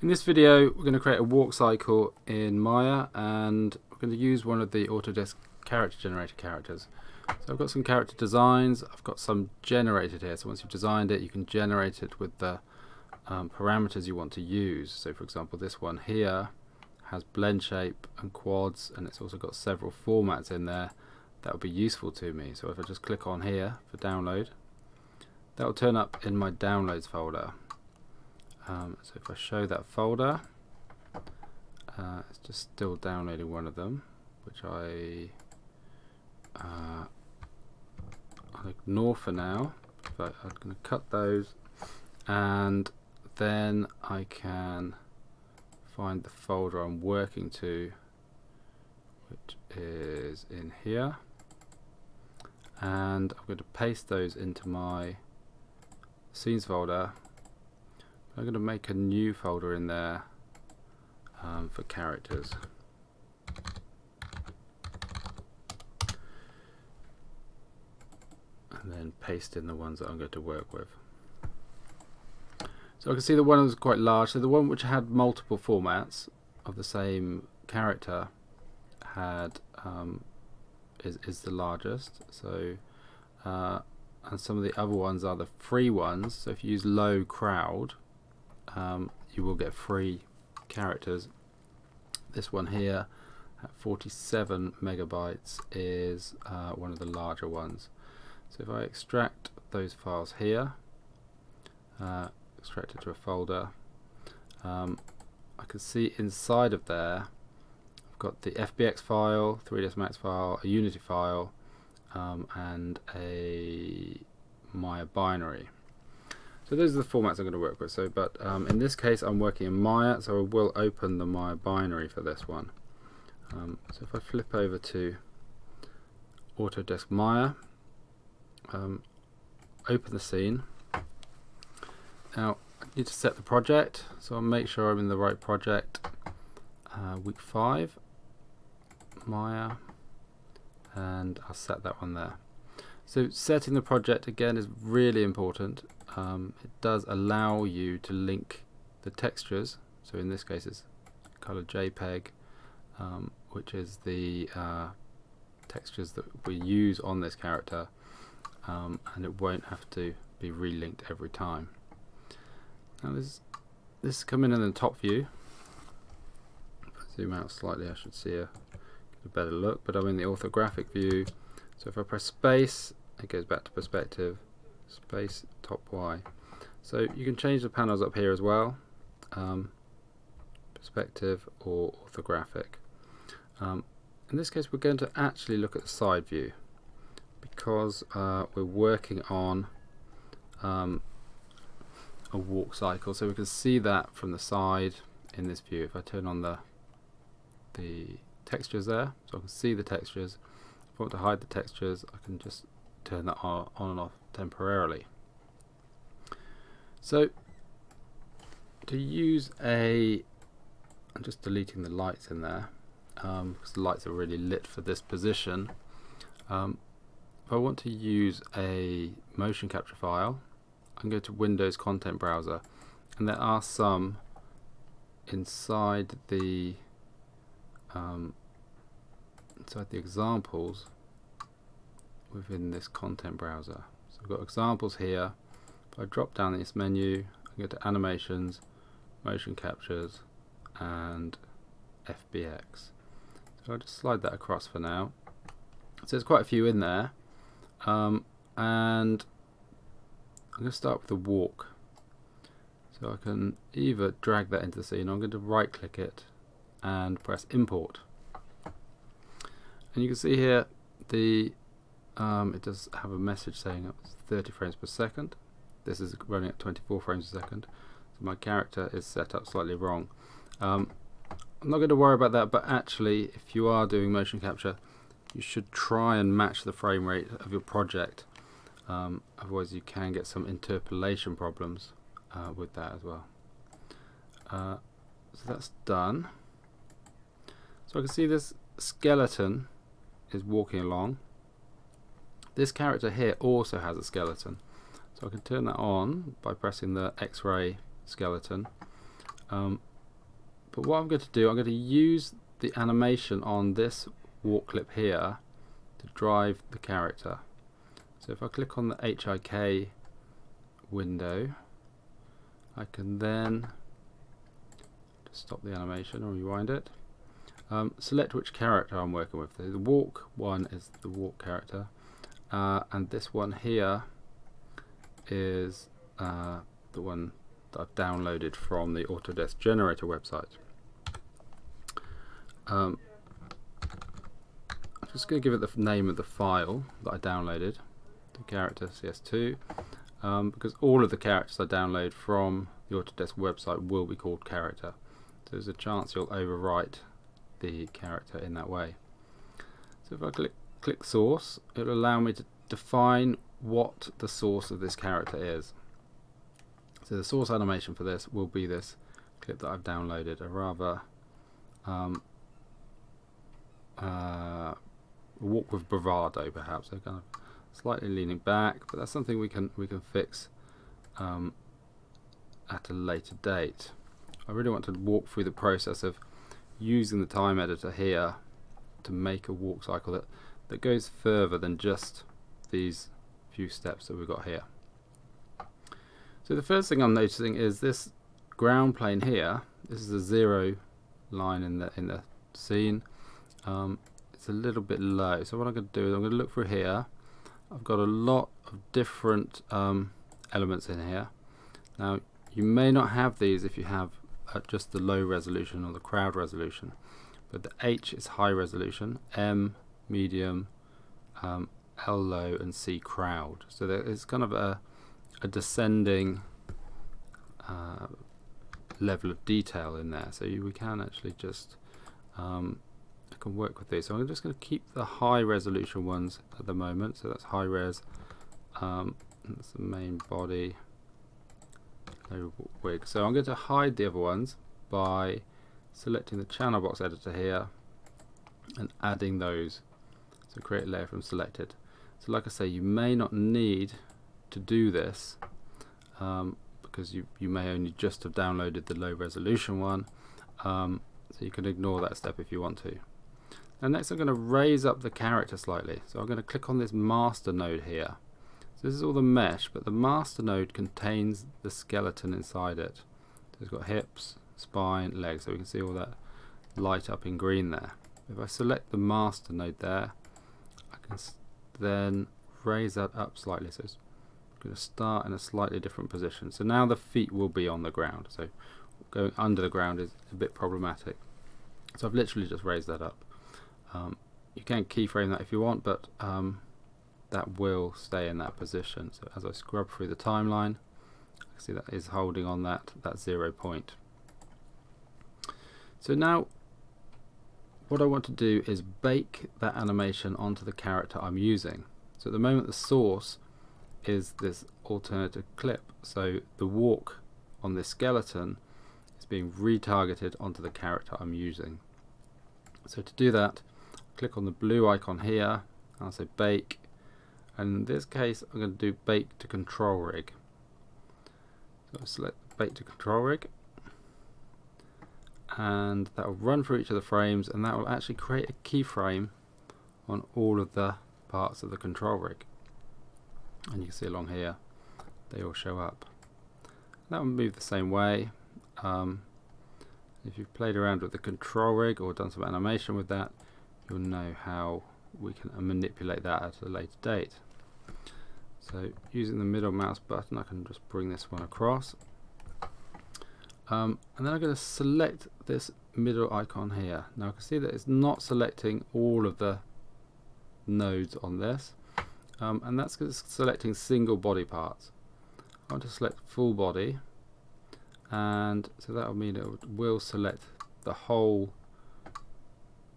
In this video we're going to create a walk cycle in Maya and we're going to use one of the Autodesk character generator characters. So I've got some character designs, I've got some generated here, so once you've designed it you can generate it with the um, parameters you want to use. So for example this one here has blend shape and quads and it's also got several formats in there that would be useful to me. So if I just click on here for download that will turn up in my downloads folder. Um, so if I show that folder, uh, it's just still downloading one of them, which I uh, I'll ignore for now. But I'm going to cut those, and then I can find the folder I'm working to, which is in here, and I'm going to paste those into my scenes folder I'm going to make a new folder in there um, for characters. And then paste in the ones that I'm going to work with. So I can see the one was quite large. So the one which had multiple formats of the same character had um, is, is the largest. So uh, and some of the other ones are the free ones. So if you use low crowd, um, you will get free characters. This one here at 47 megabytes is uh, one of the larger ones. So if I extract those files here, uh, extract it to a folder, um, I can see inside of there I've got the FBX file, 3ds Max file, a Unity file, um, and a Maya binary. So those are the formats I'm going to work with. So, but um, in this case, I'm working in Maya, so I will open the Maya binary for this one. Um, so if I flip over to Autodesk Maya, um, open the scene. Now I need to set the project, so I'll make sure I'm in the right project. Uh, week five, Maya, and I'll set that one there. So setting the project again is really important um, it does allow you to link the textures. So in this case it's color JPEG um, which is the uh, textures that we use on this character um, and it won't have to be relinked every time. Now this this is coming in the top view. Zoom out slightly I should see a, a better look. But I'm in the orthographic view. So if I press space it goes back to perspective space top Y. So you can change the panels up here as well, um, perspective or orthographic. Um, in this case we're going to actually look at the side view because uh, we're working on um, a walk cycle so we can see that from the side in this view if I turn on the the textures there so I can see the textures if I want to hide the textures I can just turn that on and off temporarily. So to use a, I'm just deleting the lights in there um, because the lights are really lit for this position. Um, if I want to use a motion capture file, I can go to Windows Content Browser and there are some inside the um, inside the examples within this content browser. So I've got examples here. If I drop down this menu, I go to animations, motion captures, and FBX. So I'll just slide that across for now. So there's quite a few in there. Um, and I'm going to start with the walk. So I can either drag that into the scene, or I'm going to right click it and press import. And you can see here the um, it does have a message saying it's 30 frames per second. This is running at 24 frames per second. So my character is set up slightly wrong. Um, I'm not going to worry about that, but actually, if you are doing motion capture, you should try and match the frame rate of your project. Um, otherwise, you can get some interpolation problems uh, with that as well. Uh, so that's done. So I can see this skeleton is walking along this character here also has a skeleton. So I can turn that on by pressing the X-ray skeleton. Um, but what I'm going to do, I'm going to use the animation on this walk clip here to drive the character. So if I click on the HIK window, I can then stop the animation or rewind it. Um, select which character I'm working with. The walk one is the walk character, uh, and this one here is uh, the one that I've downloaded from the Autodesk Generator website. Um, I'm just going to give it the name of the file that I downloaded, the character CS2, um, because all of the characters I download from the Autodesk website will be called character. So there's a chance you'll overwrite the character in that way. So if I click, click source, it will allow me to define what the source of this character is. So the source animation for this will be this clip that I've downloaded, a rather um, uh, walk with bravado perhaps, so kind of slightly leaning back, but that's something we can we can fix um, at a later date. I really want to walk through the process of using the time editor here to make a walk cycle that, that goes further than just these few steps that we've got here. So the first thing I'm noticing is this ground plane here, this is a zero line in the in the scene. Um, it's a little bit low. So what I'm going to do is I'm going to look through here. I've got a lot of different um, elements in here. Now you may not have these if you have uh, just the low resolution or the crowd resolution, but the H is high resolution, M medium, um, L low, and C crowd. So there is kind of a, a descending uh, level of detail in there. So you, we can actually just um, I can work with these. So I'm just going to keep the high resolution ones at the moment. So that's high res. Um, that's the main body. Wig. So I'm going to hide the other ones by selecting the channel box editor here and adding those. So create a layer from selected. So like I say, you may not need to do this um, because you, you may only just have downloaded the low resolution one. Um, so you can ignore that step if you want to. And next I'm going to raise up the character slightly. So I'm going to click on this master node here. So this is all the mesh, but the master node contains the skeleton inside it. So it's got hips, spine, legs, so we can see all that light up in green there. If I select the master node there, Can then raise that up slightly. So it's going to start in a slightly different position. So now the feet will be on the ground. So going under the ground is a bit problematic. So I've literally just raised that up. Um, you can keyframe that if you want, but um, that will stay in that position. So as I scrub through the timeline, I see that is holding on that, that zero point. So now what I want to do is bake that animation onto the character I'm using. So at the moment the source is this alternative clip. So the walk on this skeleton is being retargeted onto the character I'm using. So to do that, click on the blue icon here, I'll say bake, and in this case I'm going to do bake to control rig. So I'll select bake to control rig, and that will run through each of the frames, and that will actually create a keyframe on all of the parts of the control rig. And you can see along here, they all show up. That will move the same way. Um, if you've played around with the control rig or done some animation with that, you'll know how we can manipulate that at a later date. So using the middle mouse button I can just bring this one across um, and then I'm going to select this middle icon here. Now I can see that it's not selecting all of the nodes on this um, and that's selecting single body parts. I want to select full body and so that will mean it will select the whole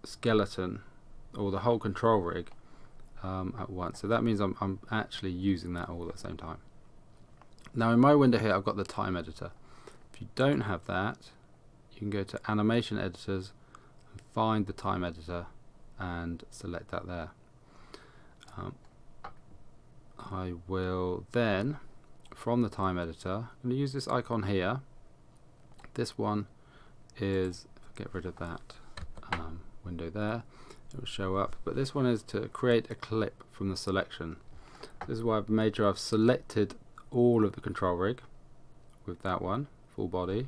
skeleton or the whole control rig um, at once. So that means I'm, I'm actually using that all at the same time. Now in my window here I've got the time editor. You don't have that you can go to animation editors and find the time editor and select that there. Um, I will then from the time editor I'm going to use this icon here this one is, get rid of that um, window there, it will show up. But this one is to create a clip from the selection. This is why I've made sure I've selected all of the control rig with that one, full body.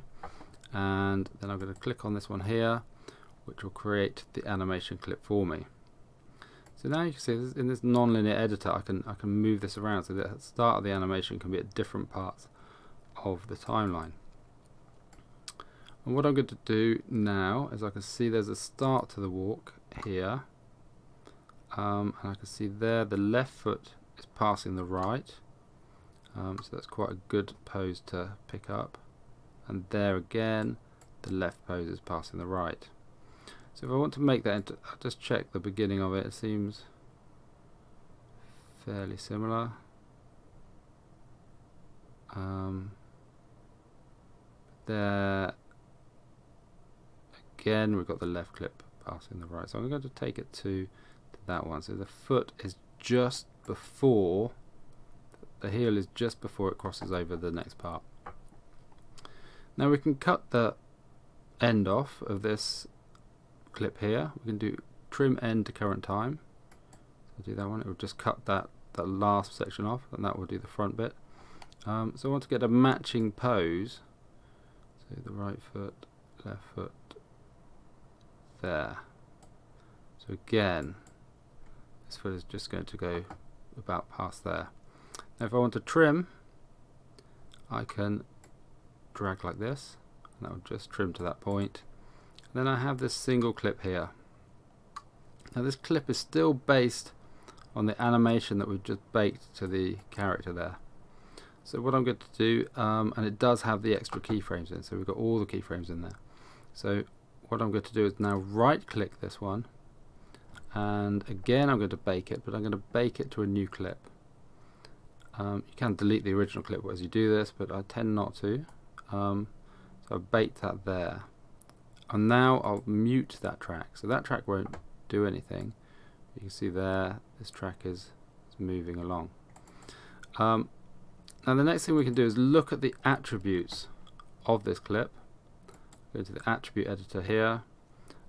And then I'm going to click on this one here, which will create the animation clip for me. So now you can see in this non-linear editor I can I can move this around so the start of the animation can be at different parts of the timeline. And what I'm going to do now is I can see there's a start to the walk here um, and I can see there the left foot is passing the right um, so that's quite a good pose to pick up and there again the left pose is passing the right. So if I want to make that into, I'll just check the beginning of it, it seems fairly similar. Um, there again we've got the left clip passing the right so I'm going to take it to, to that one so the foot is just before the heel is just before it crosses over the next part now we can cut the end off of this clip here. We can do trim end to current time. So do that one. It will just cut that that last section off, and that will do the front bit. Um, so I want to get a matching pose. So the right foot, left foot, there. So again, this foot is just going to go about past there. Now if I want to trim, I can drag like this, and that will just trim to that point. Then I have this single clip here. Now this clip is still based on the animation that we've just baked to the character there. So what I'm going to do, um, and it does have the extra keyframes in, so we've got all the keyframes in there. So what I'm going to do is now right click this one, and again I'm going to bake it, but I'm going to bake it to a new clip. Um, you can delete the original clip as you do this, but I tend not to. Um, so I've baked that there. And now I'll mute that track. So that track won't do anything. You can see there this track is, is moving along. Um, now the next thing we can do is look at the attributes of this clip. Go to the attribute editor here.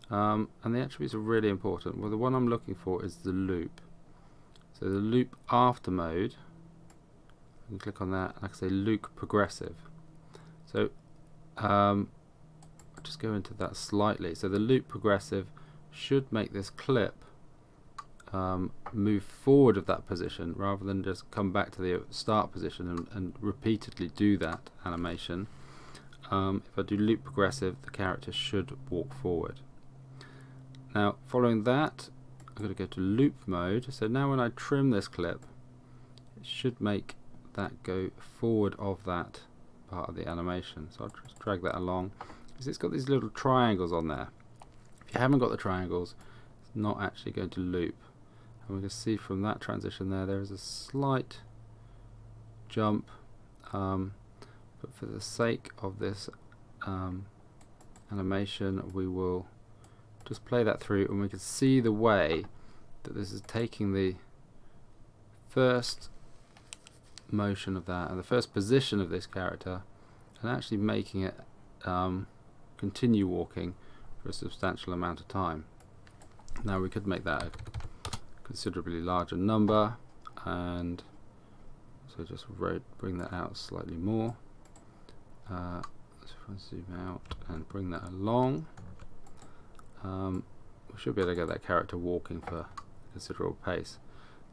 Um, and the attributes are really important. Well the one I'm looking for is the loop. So the loop after mode can click on that and I can say loop progressive so um, just go into that slightly. So the loop progressive should make this clip um, move forward of that position rather than just come back to the start position and, and repeatedly do that animation. Um, if I do loop progressive, the character should walk forward. Now, following that, I'm going to go to loop mode. So now when I trim this clip, it should make that go forward of that part of the animation. So I'll just drag that along because it's got these little triangles on there. If you haven't got the triangles, it's not actually going to loop. And we can see from that transition there, there is a slight jump. Um, but for the sake of this um, animation, we will just play that through and we can see the way that this is taking the first motion of that and the first position of this character and actually making it um, continue walking for a substantial amount of time. Now we could make that a considerably larger number and so just bring that out slightly more. Uh, so if I zoom out and bring that along, um, we should be able to get that character walking for a considerable pace.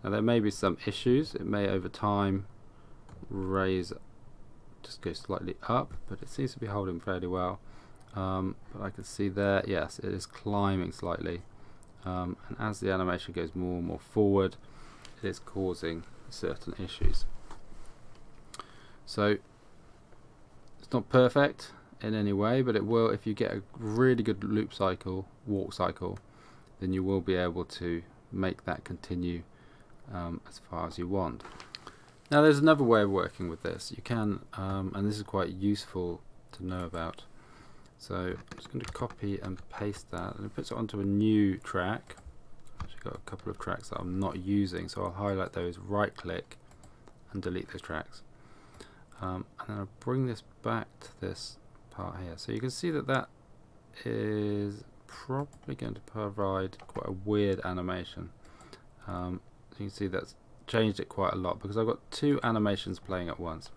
Now there may be some issues, it may over time raise, just go slightly up, but it seems to be holding fairly well. Um, but I can see there yes it is climbing slightly. Um, and as the animation goes more and more forward it is causing certain issues. So it's not perfect in any way but it will if you get a really good loop cycle walk cycle then you will be able to make that continue um, as far as you want now there's another way of working with this you can um, and this is quite useful to know about so I'm just going to copy and paste that and it puts it onto a new track. I've got a couple of tracks that I'm not using so I'll highlight those, right click and delete those tracks. Um, and then I'll bring this back to this part here. So you can see that that is probably going to provide quite a weird animation. Um, you can see that's changed it quite a lot because I've got two animations playing at once.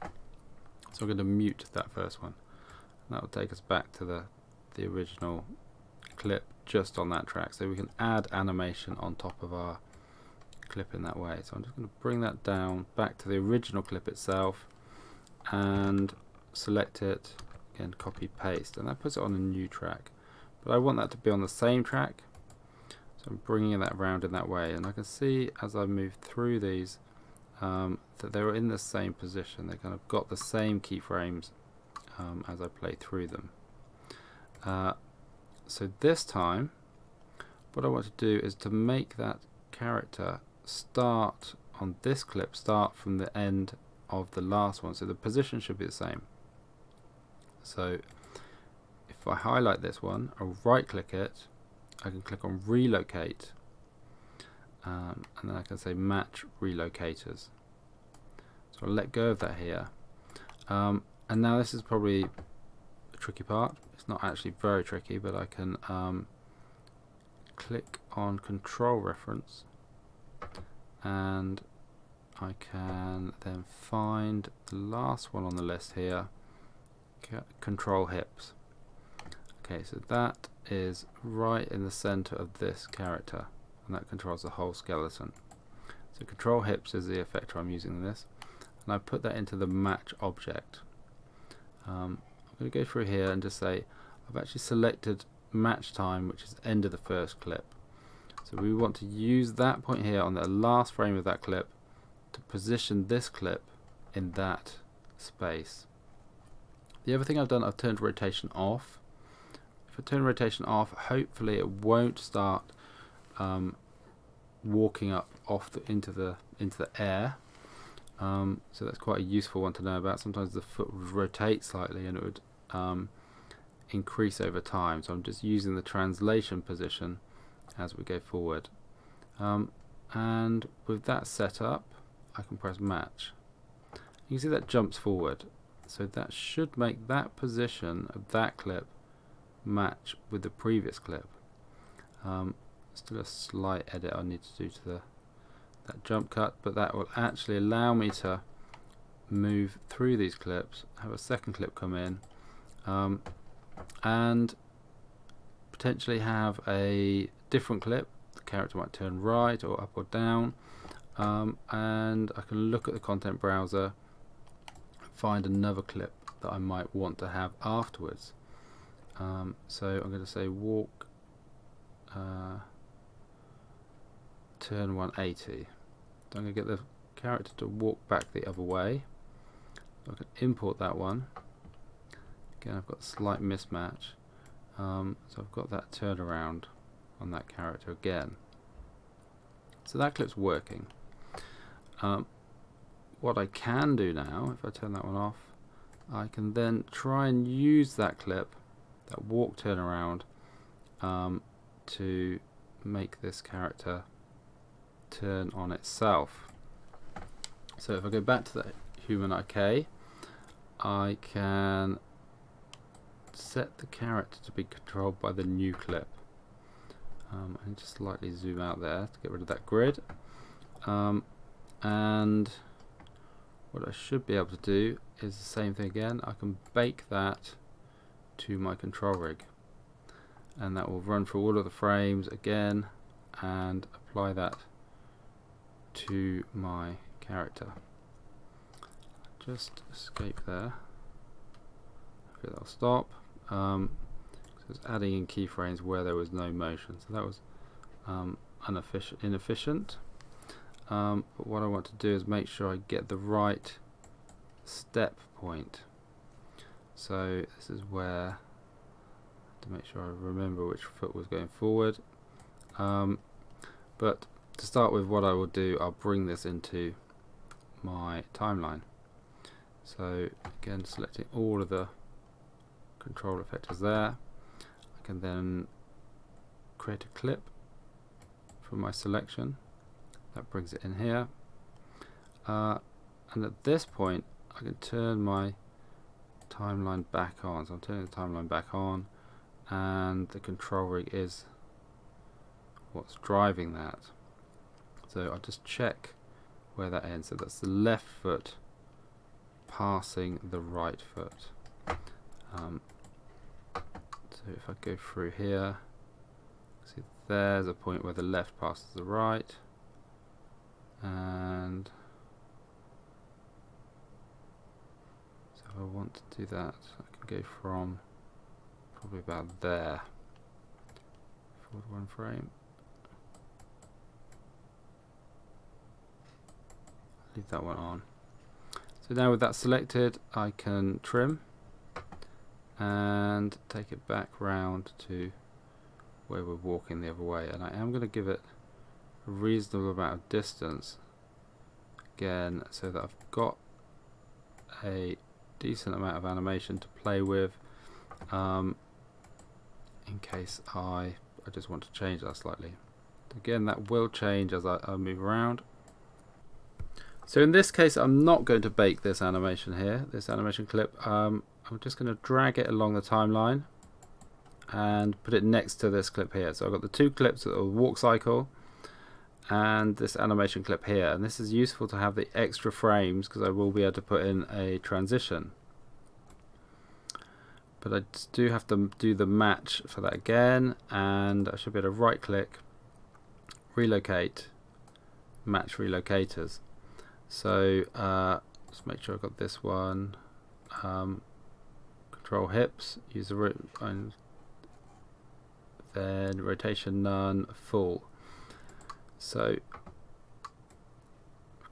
So I'm going to mute that first one. That will take us back to the, the original clip just on that track. So we can add animation on top of our clip in that way. So I'm just going to bring that down back to the original clip itself and select it, again copy paste, and that puts it on a new track. But I want that to be on the same track, so I'm bringing that around in that way. And I can see as I move through these um, that they're in the same position. They kind of got the same keyframes um, as I play through them. Uh, so this time, what I want to do is to make that character start on this clip, start from the end of the last one. So the position should be the same. So if I highlight this one, I'll right click it, I can click on relocate um, and then I can say match relocators. So I'll let go of that here. Um, and now this is probably a tricky part. It's not actually very tricky, but I can um, click on control reference and I can then find the last one on the list here control hips okay so that is right in the center of this character and that controls the whole skeleton so control hips is the effector I'm using in this and I put that into the match object um, I'm going to go through here and just say I've actually selected match time which is end of the first clip so we want to use that point here on the last frame of that clip to position this clip in that space. The other thing I've done, I've turned rotation off. If I turn rotation off, hopefully it won't start um, walking up off the, into the into the air. Um, so that's quite a useful one to know about. Sometimes the foot would rotate slightly and it would um, increase over time. So I'm just using the translation position as we go forward. Um, and with that set up, I can press match. You can see that jumps forward. So that should make that position of that clip match with the previous clip. Um, still a slight edit I need to do to the that jump cut, but that will actually allow me to move through these clips, have a second clip come in, um, and potentially have a different clip. The character might turn right or up or down. Um, and I can look at the content browser find another clip that I might want to have afterwards. Um, so I'm going to say walk uh, turn 180. So I'm going to get the character to walk back the other way. So I can import that one. Again, I've got a slight mismatch. Um, so I've got that turnaround on that character again. So that clip's working. Um, what I can do now, if I turn that one off, I can then try and use that clip, that walk turnaround, um, to make this character turn on itself. So if I go back to the human IK, I can set the character to be controlled by the new clip. Um, and just slightly zoom out there to get rid of that grid. Um, and what I should be able to do is the same thing again. I can bake that to my control rig and that will run through all of the frames again and apply that to my character. Just escape there. Okay, that'll stop. Um, so it's adding in keyframes where there was no motion. So that was um, inefficient. Um, but what I want to do is make sure I get the right step point. So this is where to make sure I remember which foot was going forward. Um, but to start with what I will do, I'll bring this into my timeline. So again selecting all of the control effectors there. I can then create a clip from my selection that brings it in here uh, and at this point I can turn my timeline back on so I'm turning the timeline back on and the control rig is what's driving that. So I'll just check where that ends. So that's the left foot passing the right foot. Um, so if I go through here, see there's a point where the left passes the right, and I want to do that. I can go from probably about there. Forward one frame. Leave that one on. So now with that selected, I can trim and take it back round to where we're walking the other way. And I am going to give it a reasonable amount of distance again so that I've got a decent amount of animation to play with um, in case I, I just want to change that slightly. Again that will change as I, I move around. So in this case I'm not going to bake this animation here, this animation clip. Um, I'm just going to drag it along the timeline and put it next to this clip here. So I've got the two clips of the walk cycle and this animation clip here. And this is useful to have the extra frames because I will be able to put in a transition. But I do have to do the match for that again and I should be able to right click relocate match relocators. So uh, let's make sure I've got this one. Um, control hips use the root then rotation none full so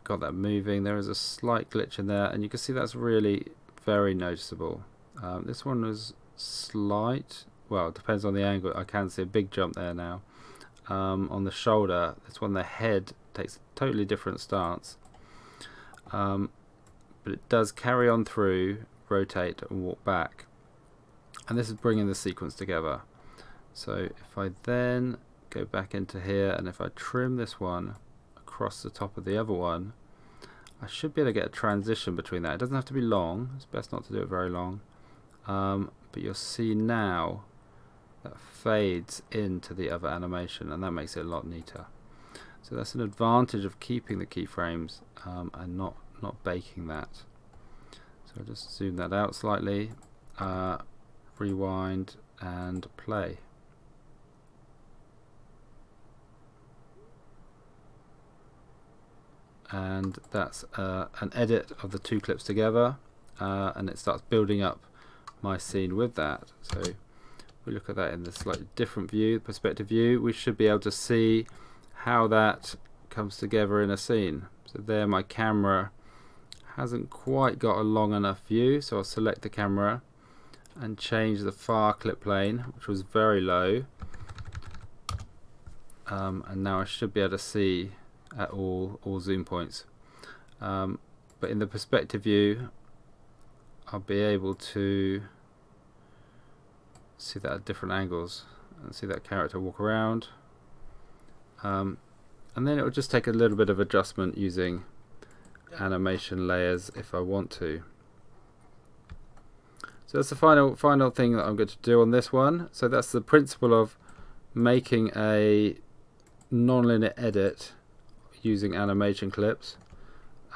got that moving there is a slight glitch in there and you can see that's really very noticeable um, this one was slight. Well, it depends on the angle. I can see a big jump there now. Um, on the shoulder, this one, the head takes a totally different stance. Um, but it does carry on through, rotate and walk back. And this is bringing the sequence together. So if I then go back into here and if I trim this one across the top of the other one, I should be able to get a transition between that. It doesn't have to be long. It's best not to do it very long um, but you'll see now that fades into the other animation and that makes it a lot neater so that's an advantage of keeping the keyframes um, and not not baking that so I'll just zoom that out slightly uh, rewind and play and that's uh, an edit of the two clips together uh, and it starts building up my scene with that. So we look at that in the slightly different view, perspective view, we should be able to see how that comes together in a scene. So there my camera hasn't quite got a long enough view, so I'll select the camera and change the far clip plane, which was very low. Um, and now I should be able to see at all all zoom points. Um, but in the perspective view, I'll be able to see that at different angles and see that character walk around. Um, and then it will just take a little bit of adjustment using animation layers if I want to. So that's the final final thing that I'm going to do on this one. So that's the principle of making a non-linear edit using animation clips.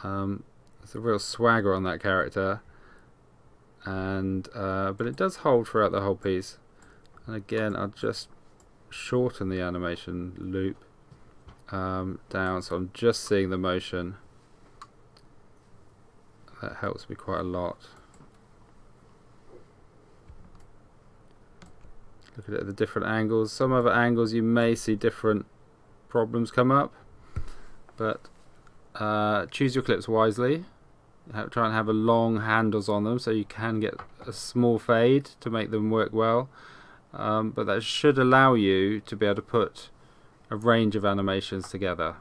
Um, there's a real swagger on that character. And uh, but it does hold throughout the whole piece. And again I'll just shorten the animation loop um, down so I'm just seeing the motion. That helps me quite a lot. Look at at the different angles. Some other angles you may see different problems come up but uh, choose your clips wisely. Try and have a long handles on them so you can get a small fade to make them work well. Um, but that should allow you to be able to put a range of animations together